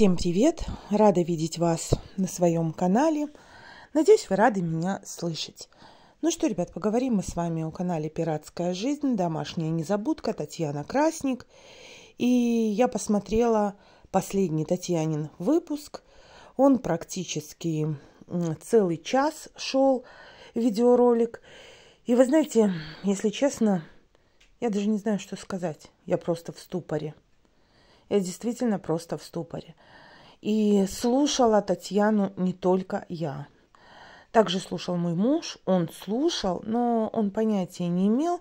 Всем привет! Рада видеть вас на своем канале. Надеюсь, вы рады меня слышать. Ну что, ребят, поговорим мы с вами о канале «Пиратская жизнь», «Домашняя незабудка», Татьяна Красник. И я посмотрела последний Татьянин выпуск. Он практически целый час шел, видеоролик. И вы знаете, если честно, я даже не знаю, что сказать. Я просто в ступоре. Я действительно просто в ступоре. И слушала Татьяну не только я. Также слушал мой муж, он слушал, но он понятия не имел,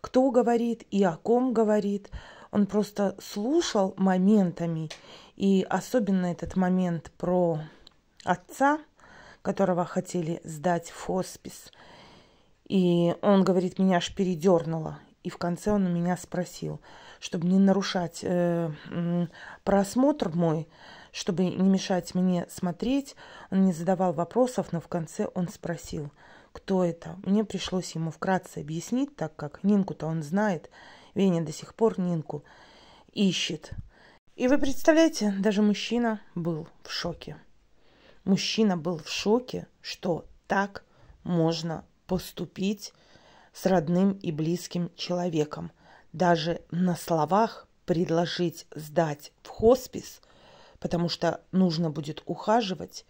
кто говорит и о ком говорит. Он просто слушал моментами. И особенно этот момент про отца, которого хотели сдать в хоспис. И он говорит, меня аж передернуло. И в конце он у меня спросил, чтобы не нарушать э, просмотр мой, чтобы не мешать мне смотреть, он не задавал вопросов, но в конце он спросил, кто это. Мне пришлось ему вкратце объяснить, так как Нинку-то он знает, Веня до сих пор Нинку ищет. И вы представляете, даже мужчина был в шоке. Мужчина был в шоке, что так можно поступить с родным и близким человеком. Даже на словах предложить сдать в хоспис, потому что нужно будет ухаживать.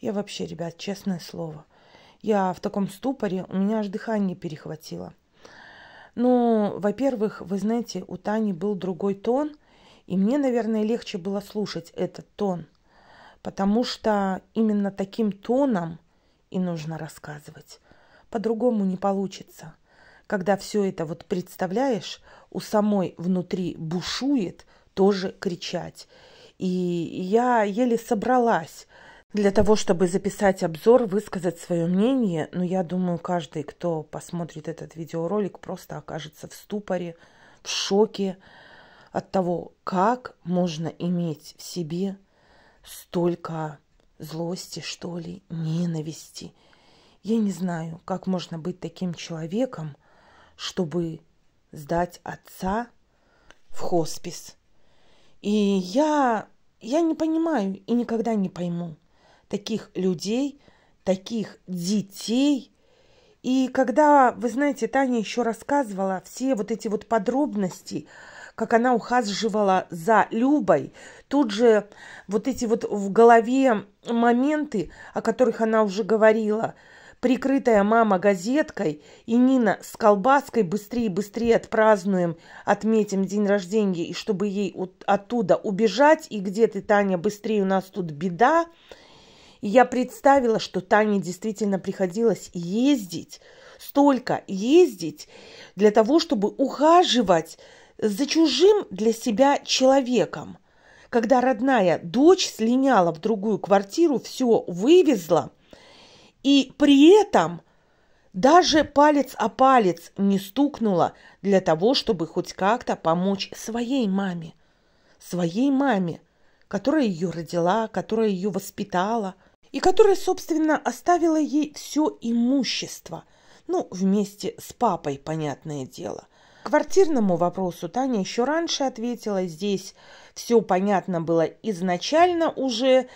Я вообще, ребят, честное слово, я в таком ступоре, у меня аж дыхание перехватило. Ну, во-первых, вы знаете, у Тани был другой тон, и мне, наверное, легче было слушать этот тон, потому что именно таким тоном и нужно рассказывать по-другому не получится. Когда все это вот представляешь, у самой внутри бушует тоже кричать. И я еле собралась для того, чтобы записать обзор, высказать свое мнение. Но я думаю, каждый, кто посмотрит этот видеоролик, просто окажется в ступоре, в шоке от того, как можно иметь в себе столько злости, что ли, ненависти – я не знаю, как можно быть таким человеком, чтобы сдать отца в хоспис. И я, я не понимаю и никогда не пойму таких людей, таких детей. И когда, вы знаете, Таня еще рассказывала все вот эти вот подробности, как она ухаживала за Любой, тут же вот эти вот в голове моменты, о которых она уже говорила – прикрытая мама газеткой, и Нина с колбаской быстрее быстрее отпразднуем, отметим день рождения, и чтобы ей оттуда убежать, и где ты, Таня, быстрее, у нас тут беда. И я представила, что Тане действительно приходилось ездить, столько ездить для того, чтобы ухаживать за чужим для себя человеком. Когда родная дочь слиняла в другую квартиру, все вывезла – и при этом даже палец о палец не стукнула для того, чтобы хоть как-то помочь своей маме. Своей маме, которая ее родила, которая ее воспитала и которая, собственно, оставила ей все имущество. Ну, вместе с папой, понятное дело. Квартирному вопросу Таня еще раньше ответила. Здесь все понятно было изначально уже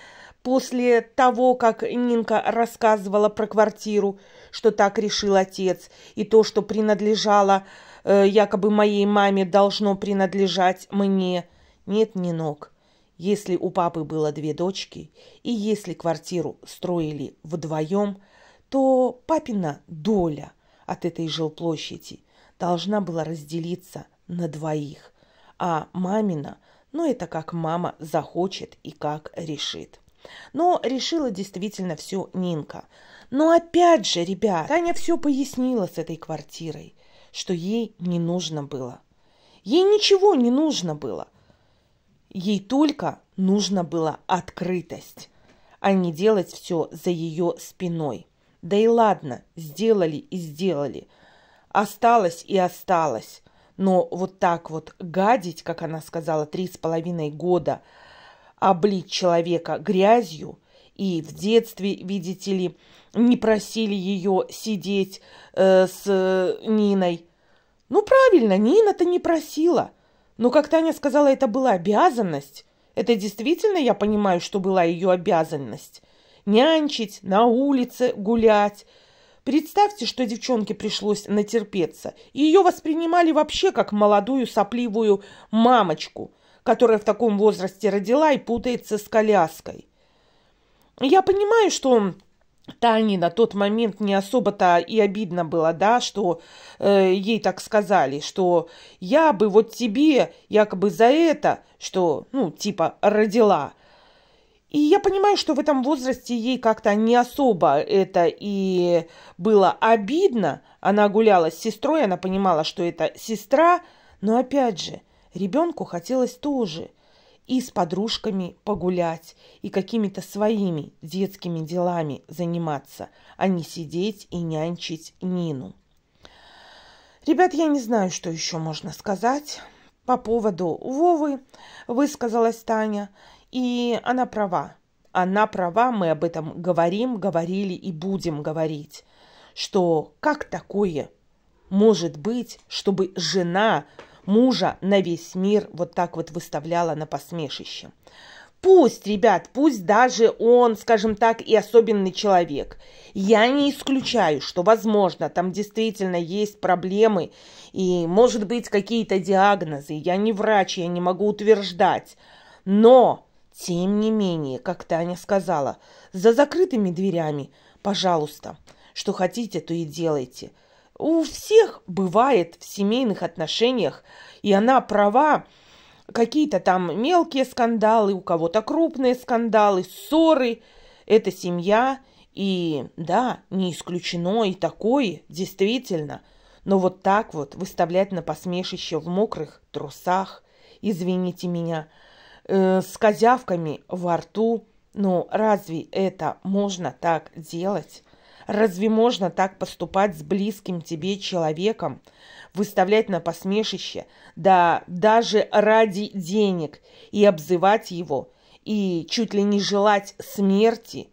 после того, как Нинка рассказывала про квартиру, что так решил отец, и то, что принадлежало э, якобы моей маме, должно принадлежать мне. Нет, Нинок, если у папы было две дочки, и если квартиру строили вдвоем, то папина доля от этой жилплощади должна была разделиться на двоих, а мамина, ну это как мама захочет и как решит. Но решила действительно все Нинка. Но опять же, ребят, Таня все пояснила с этой квартирой, что ей не нужно было. Ей ничего не нужно было. Ей только нужно было открытость, а не делать все за ее спиной. Да и ладно, сделали и сделали. Осталось и осталось. Но вот так вот гадить, как она сказала, три с половиной года – облить человека грязью, и в детстве, видите ли, не просили ее сидеть э, с Ниной. Ну, правильно, Нина-то не просила. Но, как Таня сказала, это была обязанность. Это действительно, я понимаю, что была ее обязанность. Нянчить, на улице гулять. Представьте, что девчонке пришлось натерпеться. Ее воспринимали вообще как молодую сопливую мамочку, которая в таком возрасте родила и путается с коляской. Я понимаю, что Тане на тот момент не особо-то и обидно было, да, что э, ей так сказали, что я бы вот тебе якобы за это, что, ну, типа, родила. И я понимаю, что в этом возрасте ей как-то не особо это и было обидно. Она гуляла с сестрой, она понимала, что это сестра, но опять же, ребенку хотелось тоже – и с подружками погулять, и какими-то своими детскими делами заниматься, а не сидеть и нянчить Нину. Ребят, я не знаю, что еще можно сказать по поводу Вовы, высказалась Таня, и она права. Она права, мы об этом говорим, говорили и будем говорить, что как такое может быть, чтобы жена мужа на весь мир вот так вот выставляла на посмешище. Пусть, ребят, пусть даже он, скажем так, и особенный человек. Я не исключаю, что, возможно, там действительно есть проблемы и, может быть, какие-то диагнозы. Я не врач, я не могу утверждать. Но, тем не менее, как Таня сказала, за закрытыми дверями, пожалуйста, что хотите, то и делайте – у всех бывает в семейных отношениях, и она права, какие-то там мелкие скандалы, у кого-то крупные скандалы, ссоры. Это семья, и да, не исключено и такое, действительно. Но вот так вот выставлять на посмешище в мокрых трусах, извините меня, э, с козявками во рту, ну разве это можно так делать? Разве можно так поступать с близким тебе человеком? Выставлять на посмешище, да даже ради денег, и обзывать его, и чуть ли не желать смерти?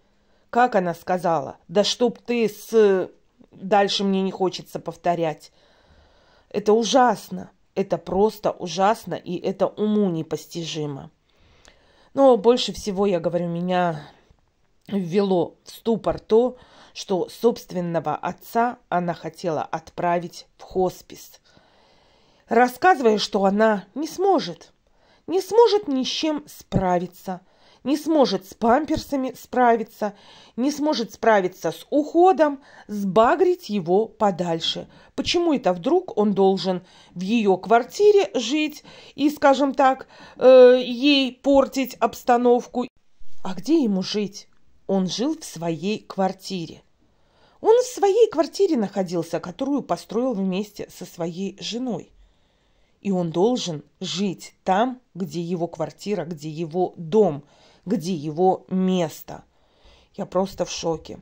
Как она сказала? Да чтоб ты с... Дальше мне не хочется повторять. Это ужасно. Это просто ужасно, и это уму непостижимо. Но больше всего, я говорю, меня ввело в ступор то, что собственного отца она хотела отправить в хоспис, рассказывая, что она не сможет, не сможет ни с чем справиться, не сможет с памперсами справиться, не сможет справиться с уходом, сбагрить его подальше. Почему это вдруг он должен в ее квартире жить и, скажем так, э, ей портить обстановку? А где ему жить? Он жил в своей квартире. Он в своей квартире находился, которую построил вместе со своей женой. И он должен жить там, где его квартира, где его дом, где его место. Я просто в шоке.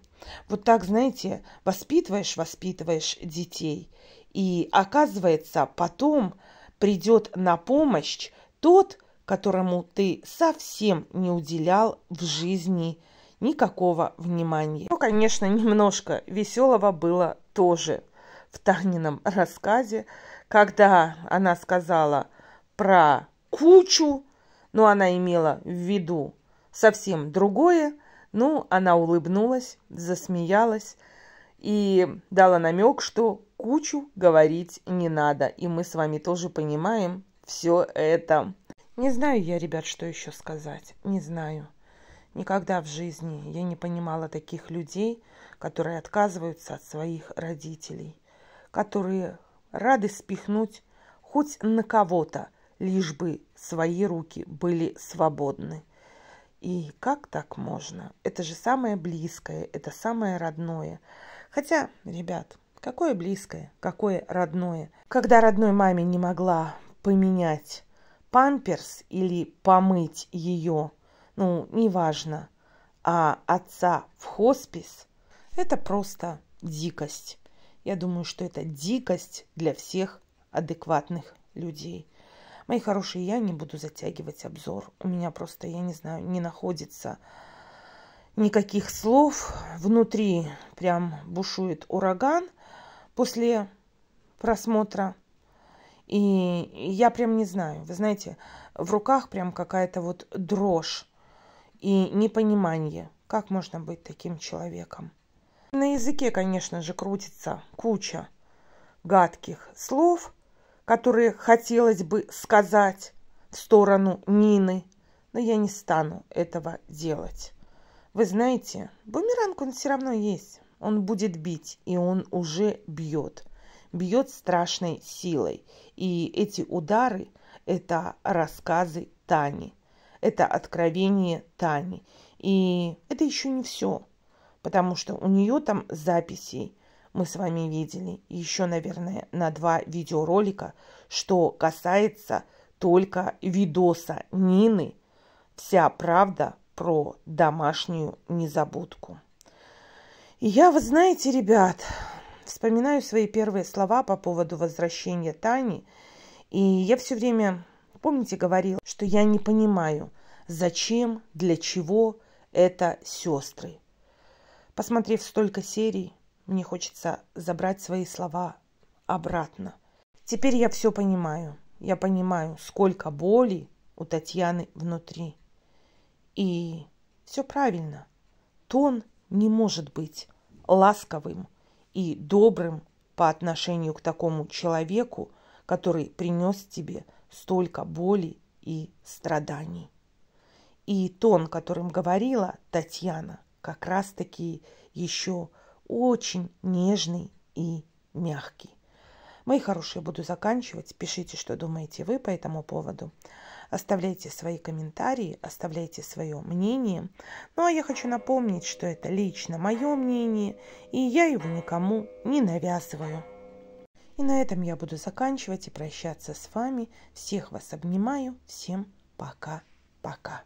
Вот так, знаете, воспитываешь, воспитываешь детей. И оказывается, потом придет на помощь тот, которому ты совсем не уделял в жизни никакого внимания. Ну, конечно, немножко веселого было тоже в Танином рассказе, когда она сказала про кучу, но она имела в виду совсем другое, ну, она улыбнулась, засмеялась и дала намек, что кучу говорить не надо. И мы с вами тоже понимаем все это. Не знаю я, ребят, что еще сказать. Не знаю. Никогда в жизни я не понимала таких людей, которые отказываются от своих родителей, которые рады спихнуть хоть на кого-то, лишь бы свои руки были свободны. И как так можно? Это же самое близкое, это самое родное. Хотя, ребят, какое близкое, какое родное? Когда родной маме не могла поменять памперс или помыть ее – ну, неважно, а отца в хоспис, это просто дикость. Я думаю, что это дикость для всех адекватных людей. Мои хорошие, я не буду затягивать обзор. У меня просто, я не знаю, не находится никаких слов. Внутри прям бушует ураган после просмотра. И я прям не знаю, вы знаете, в руках прям какая-то вот дрожь и непонимание, как можно быть таким человеком. На языке, конечно же, крутится куча гадких слов, которые хотелось бы сказать в сторону Нины, но я не стану этого делать. Вы знаете, бумеранг он все равно есть. Он будет бить, и он уже бьет. Бьет страшной силой. И эти удары – это рассказы Тани. Это откровение Тани. И это еще не все, потому что у нее там записей мы с вами видели еще, наверное, на два видеоролика, что касается только видоса Нины «Вся правда про домашнюю незабудку». И я, вы знаете, ребят, вспоминаю свои первые слова по поводу возвращения Тани, и я все время, помните, говорила, что я не понимаю, зачем, для чего это сестры. Посмотрев столько серий, мне хочется забрать свои слова обратно. Теперь я все понимаю. Я понимаю, сколько боли у Татьяны внутри. И все правильно. Тон не может быть ласковым и добрым по отношению к такому человеку, который принес тебе столько боли и страданий. И тон, которым говорила Татьяна, как раз-таки еще очень нежный и мягкий. Мои хорошие, буду заканчивать. Пишите, что думаете вы по этому поводу. Оставляйте свои комментарии, оставляйте свое мнение. Ну а я хочу напомнить, что это лично мое мнение, и я его никому не навязываю. И на этом я буду заканчивать и прощаться с вами. Всех вас обнимаю. Всем пока-пока.